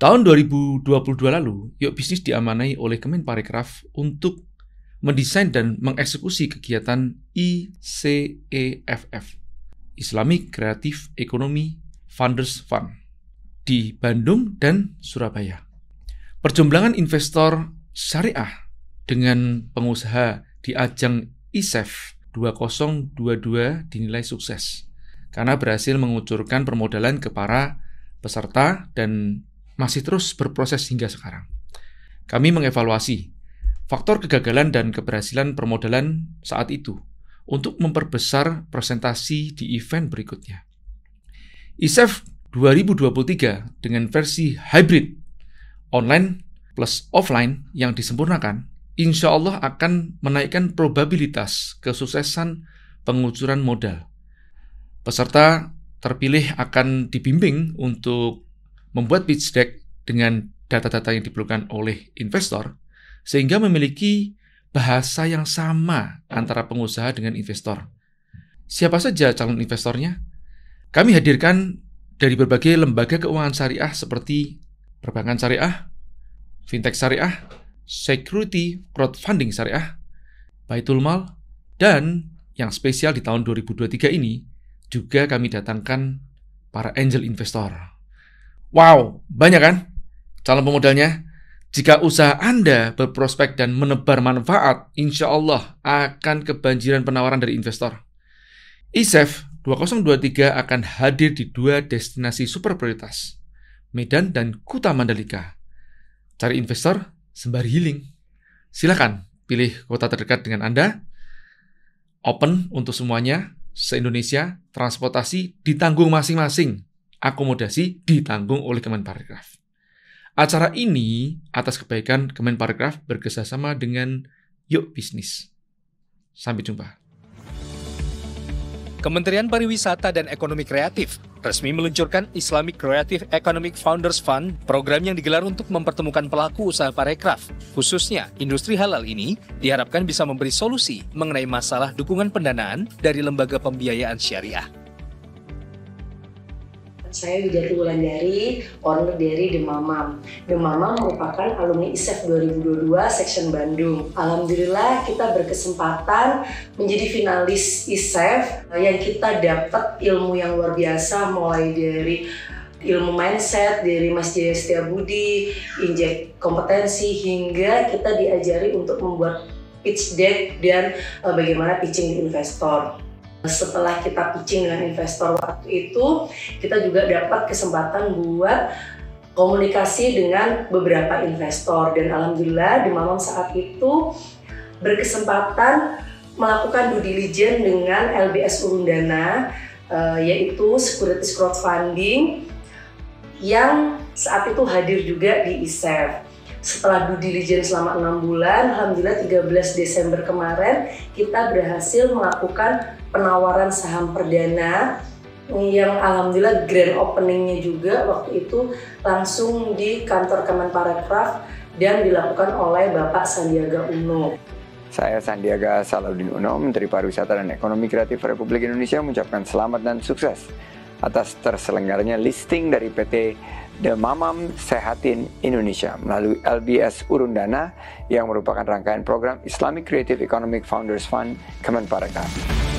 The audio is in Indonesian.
Tahun 2022 lalu, Yuk Bisnis diamanai oleh Kemenparekraf untuk mendesain dan mengeksekusi kegiatan ICEFF, Islamic Creative Economy Funders Fund, di Bandung dan Surabaya. Perjumplangan investor syariah dengan pengusaha di ajang ISEF 2022 dinilai sukses karena berhasil mengucurkan permodalan ke para peserta dan masih terus berproses hingga sekarang. Kami mengevaluasi faktor kegagalan dan keberhasilan permodalan saat itu untuk memperbesar presentasi di event berikutnya. ISEF 2023 dengan versi hybrid online plus offline yang disempurnakan, insya Allah akan menaikkan probabilitas kesuksesan pengucuran modal. Peserta terpilih akan dibimbing untuk membuat pitch deck dengan data-data yang diperlukan oleh investor, sehingga memiliki bahasa yang sama antara pengusaha dengan investor. Siapa saja calon investornya? Kami hadirkan dari berbagai lembaga keuangan syariah seperti perbankan syariah, fintech syariah, security crowdfunding syariah, Baitul Mal, dan yang spesial di tahun 2023 ini juga kami datangkan para angel investor. Wow, banyak kan calon pemodalnya? Jika usaha Anda berprospek dan menebar manfaat, insya Allah akan kebanjiran penawaran dari investor. ISEF 2023 akan hadir di dua destinasi super prioritas, Medan dan Kuta Mandalika. Cari investor sembari healing. Silakan pilih kota terdekat dengan Anda. Open untuk semuanya, se-Indonesia, transportasi ditanggung masing-masing akomodasi ditanggung oleh Kemenparekraf. Acara ini atas kebaikan Kemenparekraf bekerjasama dengan Yuk Bisnis. Sampai jumpa. Kementerian Pariwisata dan Ekonomi Kreatif resmi meluncurkan Islamic Creative Economic Founders Fund, program yang digelar untuk mempertemukan pelaku usaha parekraf. Khususnya, industri halal ini diharapkan bisa memberi solusi mengenai masalah dukungan pendanaan dari lembaga pembiayaan syariah. Saya Widyati Wulandari, owner dari The Mamam. The Mamam merupakan alumni ISEF 2022 Section Bandung. Alhamdulillah kita berkesempatan menjadi finalis ISEF yang kita dapat ilmu yang luar biasa mulai dari ilmu mindset dari Mas Jaya Setiabudi, injek kompetensi hingga kita diajari untuk membuat pitch deck dan uh, bagaimana pitching investor. Setelah kita pitching dengan investor waktu itu, kita juga dapat kesempatan buat komunikasi dengan beberapa investor dan alhamdulillah di malam saat itu berkesempatan melakukan due diligence dengan LBS Urundana uh, yaitu securities crowdfunding yang saat itu hadir juga di ISEF. Setelah due diligence selama enam bulan, Alhamdulillah 13 Desember kemarin kita berhasil melakukan penawaran saham perdana yang alhamdulillah grand openingnya juga waktu itu langsung di kantor Kemenparekraf dan dilakukan oleh Bapak Sandiaga Uno. Saya Sandiaga Salahuddin Uno, Menteri Pariwisata dan Ekonomi Kreatif Republik Indonesia mengucapkan selamat dan sukses atas terselenggaranya listing dari PT The Mamam Sehatin Indonesia melalui LBS Urundana yang merupakan rangkaian program Islamic Creative Economic Founders Fund Kemenparekraf.